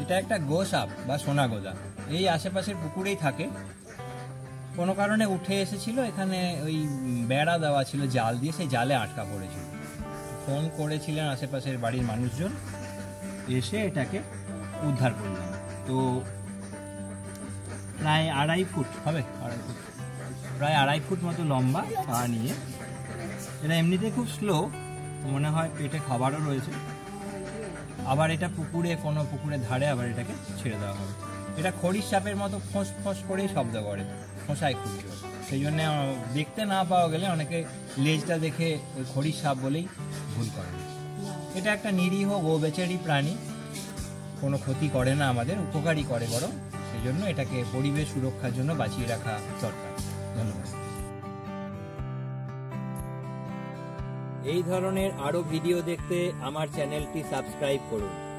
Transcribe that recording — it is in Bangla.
এটা একটা গোসাপ বা সোনা গোদা এই আশেপাশের পুকুরেই থাকে। কোনো কারণে উঠে এসেছিল, এখানে ওই বেড়া দেওয়া ছিল জাল দিয়ে, সেই জালে আটকা পড়েছিল। ফোন করেছিলেন আশেপাশের বাড়ির মানুষজন, এসে এটাকে উদ্ধার করলাম তো প্রায় আড়াই ফুট হবে, আড়াই ফুট। প্রায় আড়াই ফুট মতো লম্বা পা নিয়ে। এটা এমনিতে খুব স্লো মনে হয় পেটে খাবারও রয়েছে। আবার এটা পুকুরে, কোনো পুকুরের ধারে আবার এটাকে ছেড়ে দেওয়া হবে। এটা খড়ির সাপের মতো ফোঁস ফোঁস করেই শব্দ করে, ফোঁসায় খুব। জোর। সেই জন্য দেখতে না পাওয়া গেলে অনেকে লেজটা দেখে খড়ির সাপ বলেই ভুল করে। এটা একটা নিরীহ গোবেচারি প্রাণী, কোনো ক্ষতি করে না আমাদের উপকারী করে বরং সেই জন্য এটাকে পরিবেশ সুরক্ষার জন্য বাঁচিয়ে রাখা দরকার। ধন্যবাদ। এই ধরনের আরও ভিডিও দেখতে আমার চ্যানেলটি সাবস্ক্রাইব করুন।